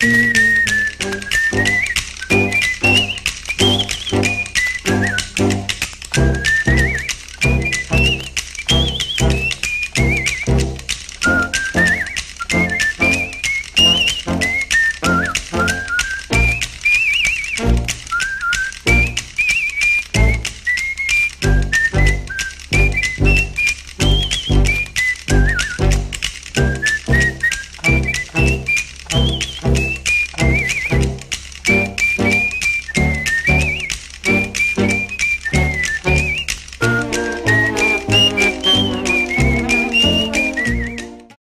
Mm.